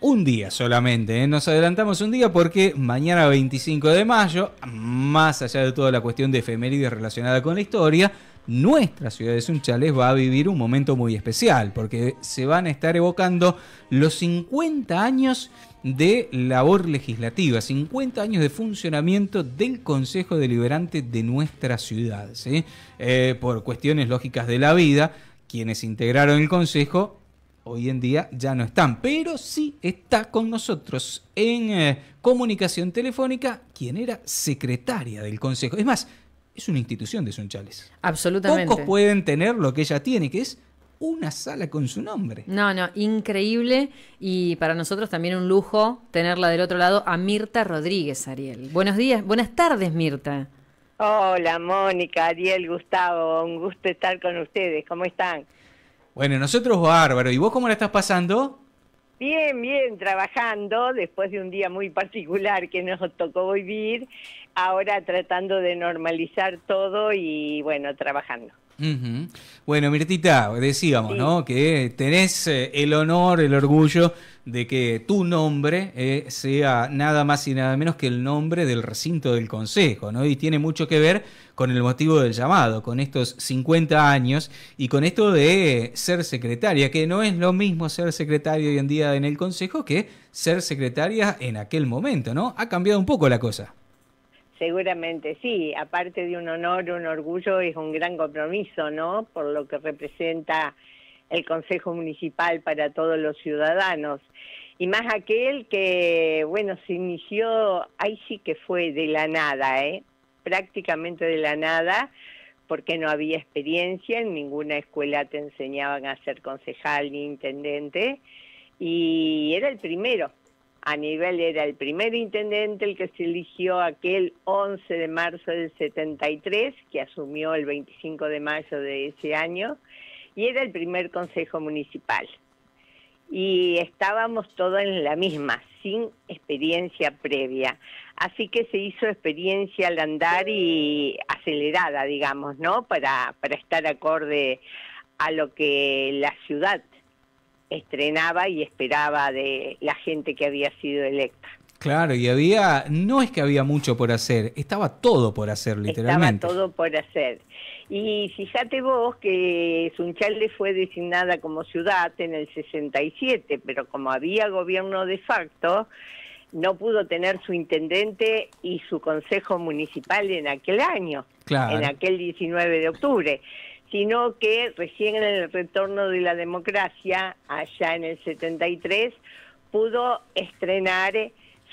un día solamente. ¿eh? Nos adelantamos un día porque mañana 25 de mayo, más allá de toda la cuestión de efemérides relacionada con la historia, nuestra ciudad de Sunchales va a vivir un momento muy especial porque se van a estar evocando los 50 años de labor legislativa, 50 años de funcionamiento del Consejo Deliberante de nuestra ciudad. Eh, por cuestiones lógicas de la vida, quienes integraron el Consejo hoy en día ya no están, pero sí está con nosotros en eh, comunicación telefónica quien era secretaria del Consejo. Es más, es una institución de Sunchales. Absolutamente. Pocos pueden tener lo que ella tiene, que es una sala con su nombre. No, no, increíble y para nosotros también un lujo tenerla del otro lado a Mirta Rodríguez, Ariel. Buenos días, buenas tardes, Mirta. Hola, Mónica, Ariel, Gustavo, un gusto estar con ustedes. ¿Cómo están? Bueno, nosotros bárbaro. ¿Y vos cómo la estás pasando? Bien, bien, trabajando después de un día muy particular que nos tocó vivir, ahora tratando de normalizar todo y bueno, trabajando. Bueno, Mirtita, decíamos, ¿no? Que tenés eh, el honor, el orgullo de que tu nombre eh, sea nada más y nada menos que el nombre del recinto del Consejo, ¿no? Y tiene mucho que ver con el motivo del llamado, con estos 50 años y con esto de ser secretaria, que no es lo mismo ser secretaria hoy en día en el Consejo que ser secretaria en aquel momento, ¿no? Ha cambiado un poco la cosa. Seguramente sí, aparte de un honor, un orgullo, es un gran compromiso, ¿no? Por lo que representa el Consejo Municipal para todos los ciudadanos. Y más aquel que, bueno, se inició, ahí sí que fue de la nada, ¿eh? Prácticamente de la nada, porque no había experiencia, en ninguna escuela te enseñaban a ser concejal ni intendente, y era el primero a nivel era el primer intendente el que se eligió aquel 11 de marzo del 73, que asumió el 25 de mayo de ese año, y era el primer consejo municipal. Y estábamos todos en la misma, sin experiencia previa. Así que se hizo experiencia al andar y acelerada, digamos, ¿no? Para, para estar acorde a lo que la ciudad estrenaba y esperaba de la gente que había sido electa. Claro, y había, no es que había mucho por hacer, estaba todo por hacer, literalmente. Estaba todo por hacer. Y fíjate vos que Sunchalde fue designada como ciudad en el 67, pero como había gobierno de facto, no pudo tener su intendente y su consejo municipal en aquel año, en aquel 19 de octubre sino que recién en el retorno de la democracia, allá en el 73, pudo estrenar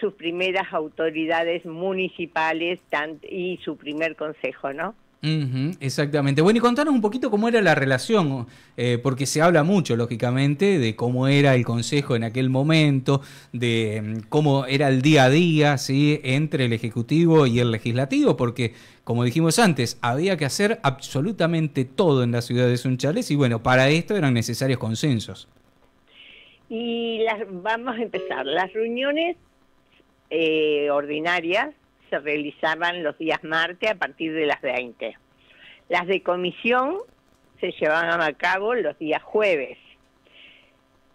sus primeras autoridades municipales y su primer consejo, ¿no? Exactamente. Bueno, y contanos un poquito cómo era la relación, eh, porque se habla mucho, lógicamente, de cómo era el Consejo en aquel momento, de mm, cómo era el día a día, ¿sí? Entre el Ejecutivo y el Legislativo, porque, como dijimos antes, había que hacer absolutamente todo en la ciudad de Sunchales y, bueno, para esto eran necesarios consensos. Y las, vamos a empezar. Las reuniones eh, ordinarias se realizaban los días martes a partir de las 20. Las de comisión se llevaban a cabo los días jueves,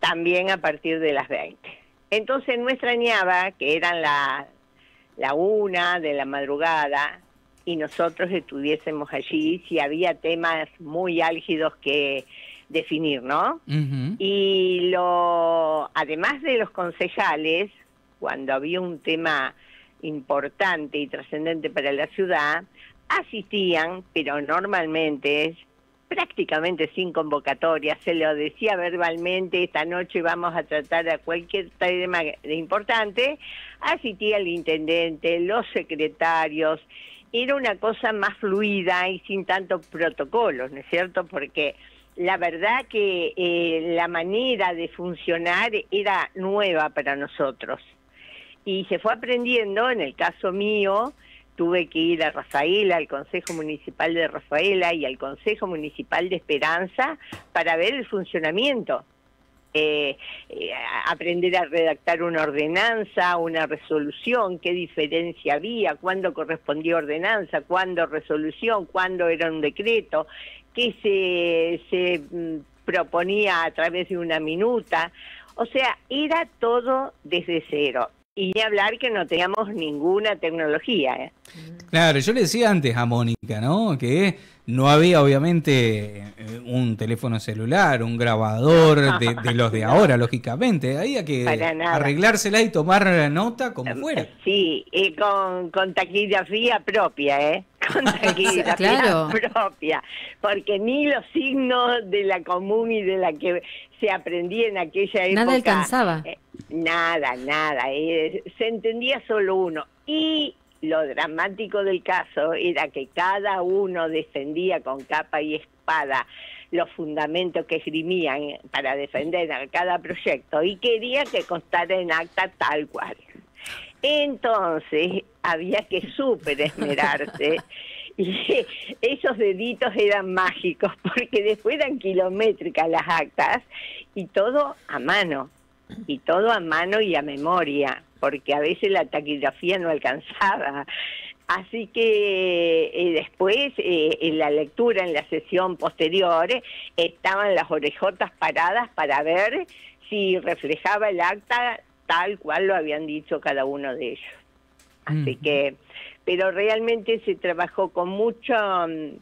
también a partir de las 20. Entonces no extrañaba que eran la, la una de la madrugada y nosotros estuviésemos allí si había temas muy álgidos que definir, ¿no? Y lo, además de los concejales, cuando había un tema importante y trascendente para la ciudad, asistían, pero normalmente prácticamente sin convocatoria, se lo decía verbalmente, esta noche vamos a tratar a cualquier tema importante, asistía el intendente, los secretarios, era una cosa más fluida y sin tantos protocolos, ¿no es cierto? Porque la verdad que eh, la manera de funcionar era nueva para nosotros y se fue aprendiendo, en el caso mío, tuve que ir a Rafaela, al Consejo Municipal de Rafaela y al Consejo Municipal de Esperanza para ver el funcionamiento. Eh, eh, aprender a redactar una ordenanza, una resolución, qué diferencia había, cuándo correspondía ordenanza, cuándo resolución, cuándo era un decreto, qué se, se mm, proponía a través de una minuta O sea, era todo desde cero. Y ni hablar que no teníamos ninguna tecnología. ¿eh? Claro, yo le decía antes a Mónica, ¿no? Que no había obviamente eh, un teléfono celular, un grabador de, los de ahora, lógicamente. Había que arreglársela y tomar nota como fuera. Sí, y con, con taquigrafía propia, ¿eh? Con taquigrafía propia. Porque ni los signos de la común y de la que se aprendía en aquella época. Nada alcanzaba. Eh, nada, nada. Eh, se entendía solo uno. Y lo dramático del caso era que cada uno defendía con capa y espada los fundamentos que esgrimían para defender a cada proyecto y quería que constara en acta tal cual. Entonces había que súper esmerarse y esos deditos eran mágicos porque después eran kilométricas las actas y todo a mano, y todo a mano y a memoria porque a veces la taquigrafía no alcanzaba. Así que eh, después, eh, en la lectura, en la sesión posterior, estaban las orejotas paradas para ver si reflejaba el acta tal cual lo habían dicho cada uno de ellos. Así que, pero realmente se trabajó con mucho,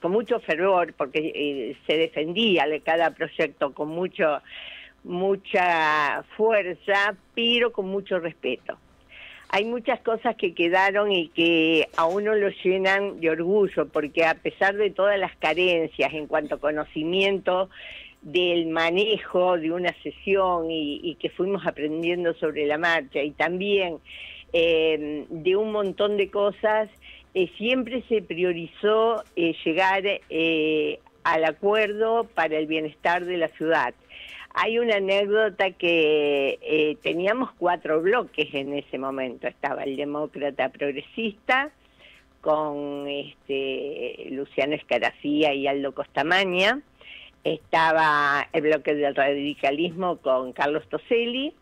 con mucho fervor, porque eh, se defendía de cada proyecto con mucho mucha fuerza, pero con mucho respeto. Hay muchas cosas que quedaron y que a uno lo llenan de orgullo, porque a pesar de todas las carencias en cuanto a conocimiento del manejo de una sesión y, que fuimos aprendiendo sobre la marcha y también eh, de un montón de cosas, eh, siempre se priorizó eh, llegar al acuerdo para el bienestar de la ciudad. Hay una anécdota que teníamos cuatro bloques en ese momento. Estaba el demócrata progresista con este, Luciano Escaracía y Aldo Costamaña. Estaba el bloque del radicalismo con Carlos Toselli.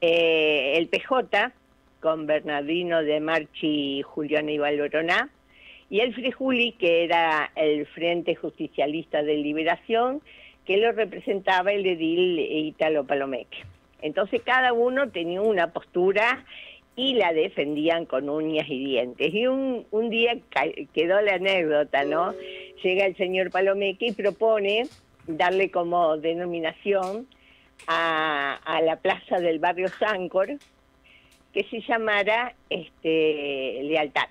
Eh, el PJ con Bernardino de Marchi y Julián Ibalboroná. Y el Frijuli, que era el Frente Justicialista de Liberación, que lo representaba el edil Italo Palomeque. Entonces cada uno tenía una postura y la defendían con uñas y dientes. Y un, un día quedó la anécdota, ¿no? Llega el señor Palomeque y propone darle como denominación a, la plaza del barrio Sancor que se llamara este, Lealtad.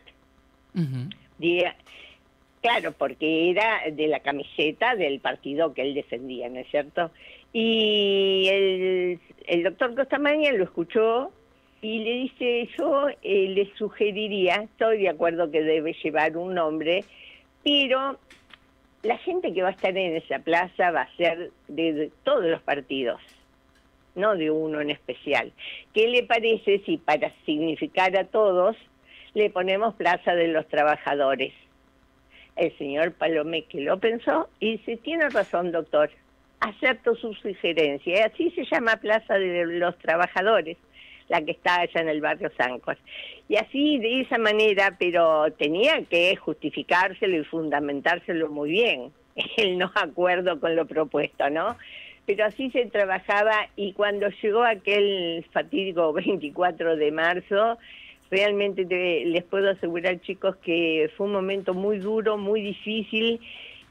Claro, porque era de la camiseta del partido que él defendía, ¿no es cierto? Y el, doctor Costamaña lo escuchó y le dice, yo eh, le sugeriría, estoy de acuerdo que debe llevar un nombre, pero la gente que va a estar en esa plaza va a ser de todos los partidos, no de uno en especial. ¿Qué le parece si para significar a todos le ponemos Plaza de los Trabajadores? El señor Palomé que lo pensó y dice, tiene razón, doctor, acepto su sugerencia. Y así se llama Plaza de los Trabajadores, la que está allá en el barrio Sancor. Y así, de esa manera, pero tenía que justificárselo y fundamentárselo muy bien, el no acuerdo con lo propuesto, ¿no? Pero así se trabajaba y cuando llegó aquel fatídico 24 de marzo, realmente les puedo asegurar, chicos, que fue un momento muy duro, muy difícil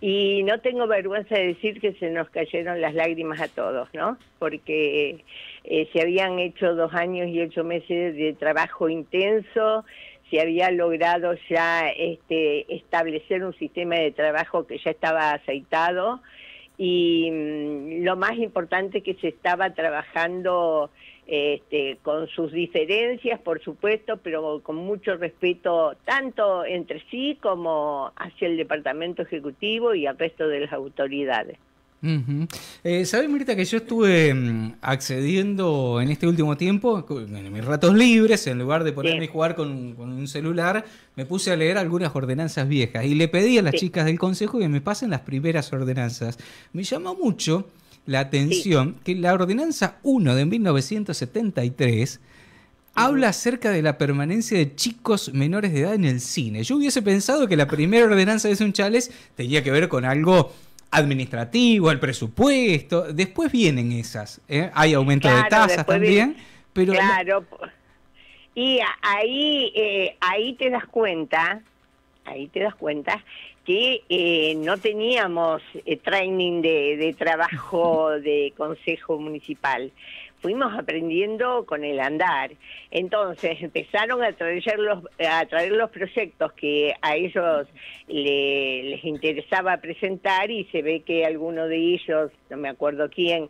y no tengo vergüenza de decir que se nos cayeron las lágrimas a todos, ¿no? Porque eh, se habían hecho dos años y ocho meses de trabajo intenso, se había logrado ya este, establecer un sistema de trabajo que ya estaba aceitado y mm, lo más importante que se estaba trabajando este, con sus diferencias, por supuesto, pero con mucho respeto tanto entre sí como hacia el Departamento Ejecutivo y al resto de las autoridades. Eh, ¿Sabes, Mirta, que yo estuve mm, accediendo en este último tiempo, en mis ratos libres, en lugar de ponerme a jugar con, un celular, me puse a leer algunas ordenanzas viejas y le pedí a las chicas del consejo que me pasen las primeras ordenanzas. Me llamó mucho la atención que la ordenanza 1 de 1973 habla acerca de la permanencia de chicos menores de edad en el cine. Yo hubiese pensado que la primera ordenanza de Sunchales tenía que ver con algo administrativo, el presupuesto, después vienen esas. ¿eh? Hay aumento de tasas también, viene- pero Claro. Y ahí, eh, ahí te das cuenta, ahí te das cuenta que eh, no teníamos eh, training de, de trabajo de consejo municipal. Fuimos aprendiendo con el andar. Entonces empezaron a traer los, a traer los proyectos que a ellos le- les interesaba presentar y se ve que alguno de ellos, no me acuerdo quién,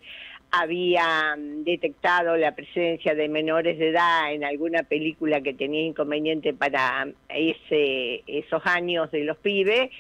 había mm, detectado la presencia de menores de edad en alguna película que tenía inconveniente para ese, esos años de los pibes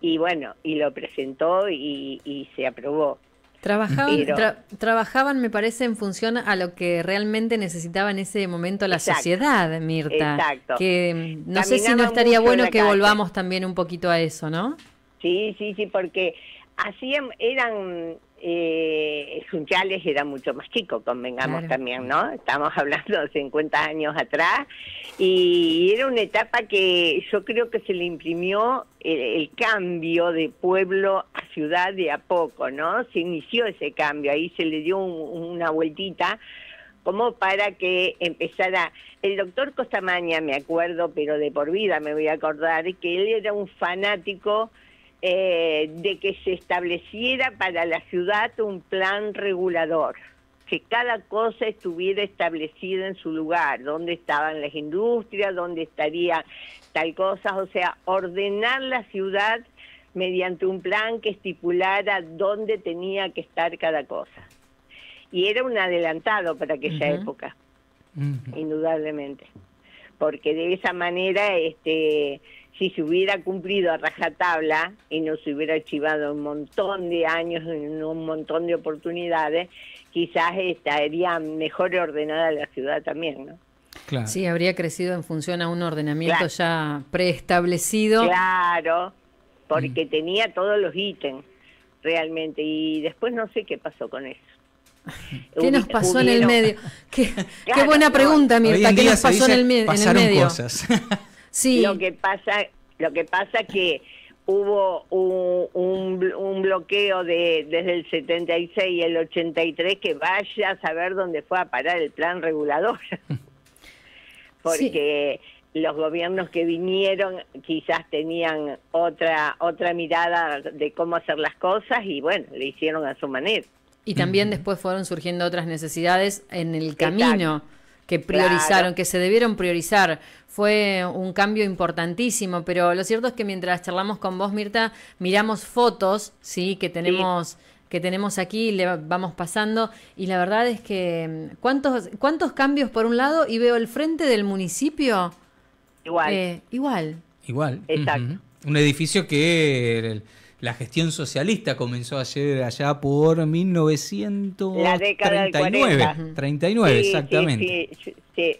y bueno, y lo presentó y, y se aprobó. Trabajaban, Pero- tra- trabajaban, me parece, en función a lo que realmente necesitaba en ese momento la Exacto. sociedad, Mirta. Exacto. Que mm, no sé si no estaría bueno que calle. volvamos también un poquito a eso, ¿no? Sí, sí, sí, porque hacían, eran, eh, Sunchales era mucho más chico, convengamos Claro. también, ¿no? Estamos hablando de 50 años atrás, y era una etapa que yo creo que se le imprimió el, el cambio de pueblo a ciudad de a poco, ¿no? Se inició ese cambio, ahí se le dio un- una vueltita como para que empezara. El doctor Costamaña, me acuerdo, pero de por vida me voy a acordar, que él era un fanático eh, de que se estableciera para la ciudad un plan regulador, que cada cosa estuviera establecida en su lugar, dónde estaban las industrias, dónde estaría tal cosa, o sea, ordenar la ciudad mediante un plan que estipulara dónde tenía que estar cada cosa. Y era un adelantado para aquella época indudablemente, porque de esa manera, este, si se hubiera cumplido a rajatabla y no se hubiera archivado un montón de años, en un montón de oportunidades, quizás estaría mejor ordenada la ciudad también, ¿no? Claro. Sí, habría crecido en función a un ordenamiento Claro. ya preestablecido. Claro, porque tenía todos los ítems realmente, y después no sé qué pasó con eso. ¿Qué nos pasó en el medio? Qué, buena pregunta, Mirta. ¿Qué nos pasó en el, en el pasaron medio? cosas. Sí, Lo que pasa, lo que pasa que hubo un, un, bl- un bloqueo de desde el 76 y el 83 que vaya a saber dónde fue a parar el plan regulador. Porque los gobiernos que vinieron quizás tenían otra otra mirada de cómo hacer las cosas y bueno, le hicieron a su manera. y también después fueron surgiendo otras necesidades en el camino que priorizaron, Claro. que se debieron priorizar. Fue un cambio importantísimo, pero lo cierto es que mientras charlamos con vos, Mirta, miramos fotos, sí, que tenemos que tenemos aquí, le vamos pasando y la verdad es que mm, cuántos cuántos cambios por un lado y veo el frente del municipio Igual. eh, igual. Igual. Exacto. Un edificio que el- la gestión socialista comenzó ayer allá por 1939. La década del 40. 39, Sí, exactamente. Sí, sí, sí.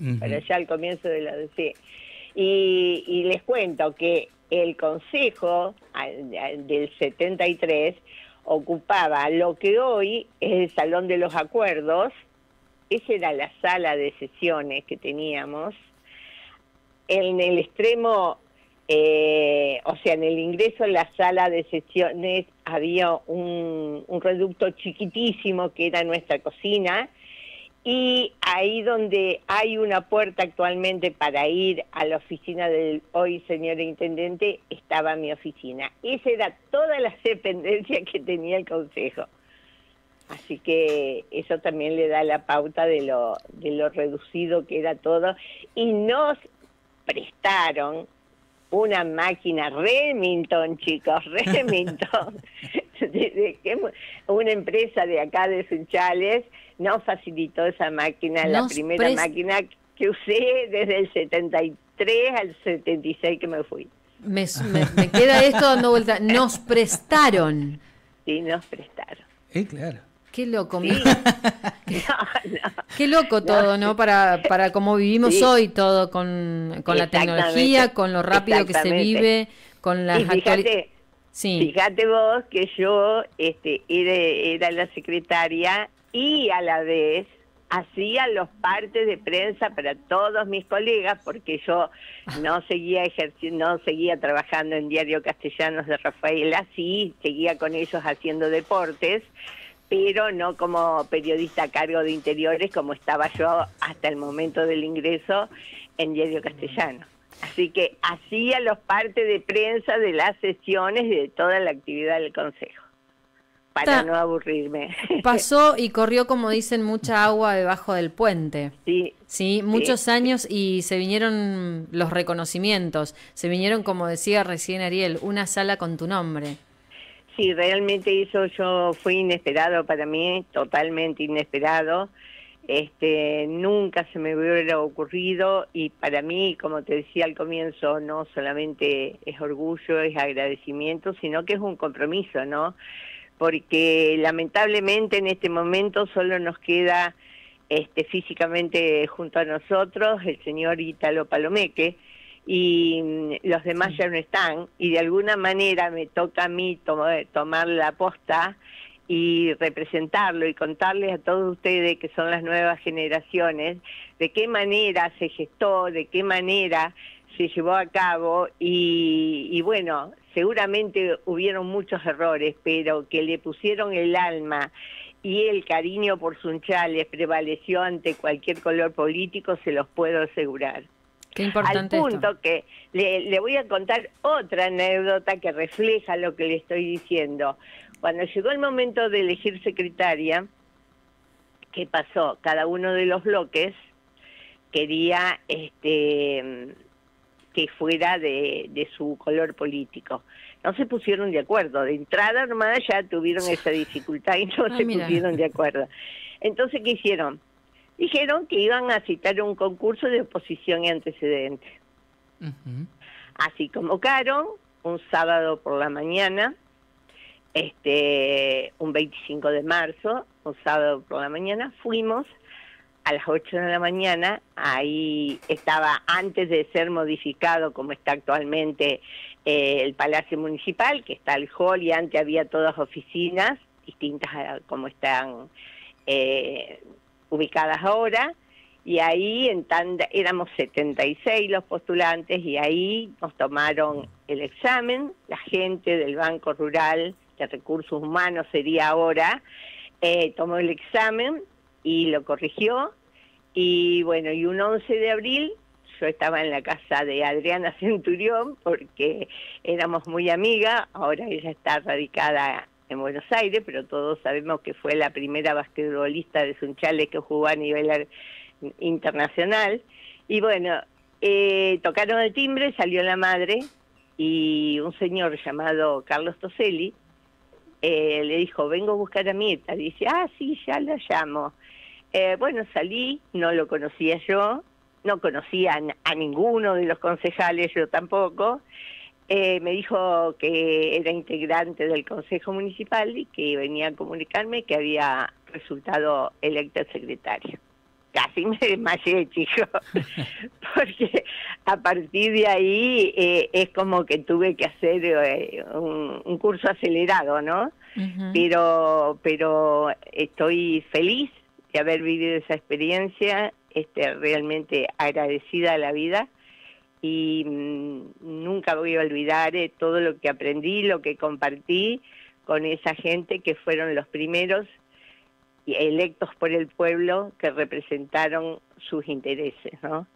Ujú. para allá al comienzo de la sí. Y, y les cuento que el Consejo del 73 ocupaba lo que hoy es el Salón de los Acuerdos, esa era la sala de sesiones que teníamos, en el extremo, eh, o sea, en el ingreso a la sala de sesiones había un, un reducto chiquitísimo que era nuestra cocina, y ahí donde hay una puerta actualmente para ir a la oficina del hoy señor intendente, estaba mi oficina. Esa era toda la dependencia que tenía el consejo. Así que eso también le da la pauta de lo, de lo reducido que era todo. Y nos prestaron una máquina Remington, chicos, Remington. Desde que una empresa de acá de Sunchales nos facilitó esa máquina, la primera máquina que usé desde el 73 al 76 que me fui. Me, me- me queda esto dando vuelta. Nos prestaron. Sí, nos prestaron. Eh, claro. Qué loco, Sí. Mirta. No, no. Qué loco todo, ¿no? Para, para cómo vivimos Sí. hoy, todo con, con la tecnología, con lo rápido que se vive, con las actualidades. Sí, Fíjate vos que yo este, era, era la secretaria y a la vez hacía los partes de prensa para todos mis colegas porque yo no seguía ejerciendo, no seguía trabajando en Diario Castellanos de Rafaela, sí seguía con ellos haciendo deportes, pero no como periodista a cargo de interiores como estaba yo hasta el momento del ingreso en Diario Castellano. Así que hacía los partes de prensa de las sesiones y de toda la actividad del Consejo para no aburrirme. Pasó y corrió, como dicen, mucha agua debajo del puente. Sí. Sí, muchos años y se vinieron los reconocimientos. Se vinieron, como decía recién Ariel, una sala con tu nombre. Sí, realmente eso yo fue inesperado para mí, totalmente inesperado. Este, nunca se me hubiera ocurrido y para mí, como te decía al comienzo, no solamente es orgullo, es agradecimiento, sino que es un compromiso, ¿no? porque lamentablemente en este momento solo nos queda este, físicamente junto a nosotros el señor Italo Palomeque y mm, los demás ya no están y de alguna manera me toca a mí tomar la posta y representarlo y contarles a todos ustedes que son las nuevas generaciones de qué manera se gestó, de qué manera se llevó a cabo y, y bueno, seguramente hubieron muchos errores, pero que le pusieron el alma y el cariño por Sunchales prevaleció ante cualquier color político, se los puedo asegurar. Qué importante. Al punto que le, le, voy a contar otra anécdota que refleja lo que le estoy diciendo. Cuando llegó el momento de elegir secretaria, ¿qué pasó? Cada uno de los bloques quería este que fuera de, su color político. No se pusieron de acuerdo. De entrada nomás ya tuvieron esa dificultad y no ah, se pusieron de acuerdo. Entonces, ¿qué hicieron? Dijeron que iban a citar un concurso de oposición y antecedentes. Así convocaron un sábado por la mañana, este, un 25 de marzo, un sábado por la mañana, fuimos a las 8 de la mañana, ahí estaba antes de ser modificado como está actualmente eh, el Palacio Municipal, que está el hall y antes había todas oficinas distintas a como están eh, ubicadas ahora, y ahí en tanda, éramos 76 los postulantes y ahí nos tomaron el examen, la gente del Banco Rural de Recursos Humanos sería ahora, eh, tomó el examen y lo corrigió. Y bueno, y un 11 de abril yo estaba en la casa de Adriana Centurión porque éramos muy amigas, ahora ella está radicada en Buenos Aires, pero todos sabemos que fue la primera basquetbolista de Sunchales que jugó a nivel internacional. Y bueno, eh, tocaron el timbre, salió la madre y un señor llamado Carlos Toselli eh, le dijo, vengo a buscar a Mirta. Dice, ah, sí, ya la llamo. Eh, bueno, salí, no lo conocía yo, no conocía a, ninguno de los concejales, yo tampoco. Eh, me dijo que era integrante del Consejo Municipal y que venía a comunicarme que había resultado electa secretaria. Casi me desmayé, chico, porque a partir de ahí eh, es como que tuve que hacer un, curso acelerado, ¿no? Pero pero estoy feliz de haber vivido esa experiencia, este, realmente agradecida a la vida y mm, nunca voy a olvidar eh, todo lo que aprendí, lo que compartí con esa gente que fueron los primeros electos por el pueblo que representaron sus intereses, ¿no?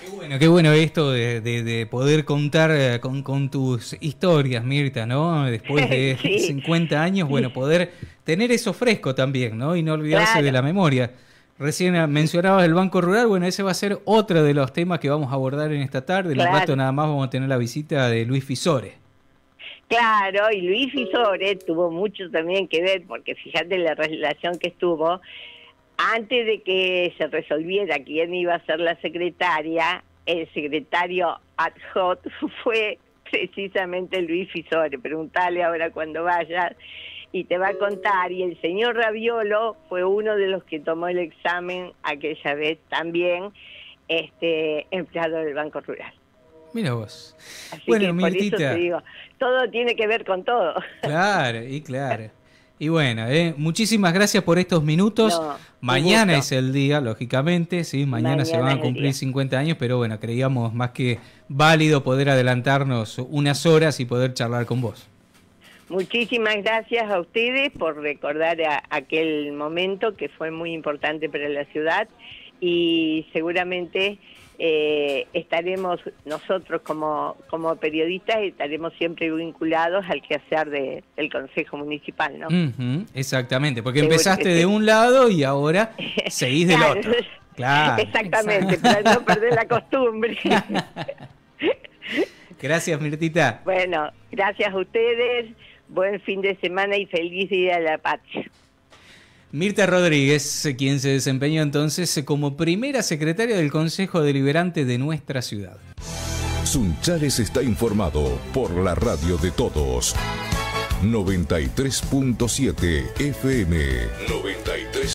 Qué bueno, qué bueno esto de, poder contar eh, con, tus historias, Mirta, ¿no? Después de 50 años, bueno, poder tener eso fresco también, ¿no? Y no olvidarse de la memoria. Recién mencionabas el Banco Rural, bueno, ese va a ser otro de los temas que vamos a abordar en esta tarde. En un rato nada más vamos a tener la visita de Luis Fisore. Claro, y Luis Fisore tuvo mucho también que ver, porque fíjate la relación que estuvo antes de que se resolviera quién iba a ser la secretaria, el secretario ad hoc fue precisamente Luis Fisore. Preguntale ahora cuando vayas y te va a contar. Y el señor Raviolo fue uno de los que tomó el examen aquella vez también, este empleado del Banco Rural. Mira vos. Así bueno, que por eso te digo, todo tiene que ver con todo. Claro, y claro. Y bueno, eh, muchísimas gracias por estos minutos. No, mañana es el día, lógicamente, sí, mañana, se van a cumplir día. 50 años, pero bueno, creíamos más que válido poder adelantarnos unas horas y poder charlar con vos. Muchísimas gracias a ustedes por recordar a- aquel momento que fue muy importante para la ciudad y seguramente eh, estaremos nosotros como, como periodistas estaremos siempre vinculados al quehacer de- del Consejo Municipal, ¿no? Ujú, exactamente, porque Seguro empezaste sí. de un lado y ahora seguís del Claro, otro. Claro. Exactamente, para no perder la costumbre. Gracias, Mirtita. bueno, gracias a ustedes, buen fin de semana y feliz Día de la Patria. Mirta Rodríguez, quien se desempeñó entonces como primera secretaria del Consejo Deliberante de nuestra ciudad. Sunchales está informado por la radio de todos. 93.7 FM. 93.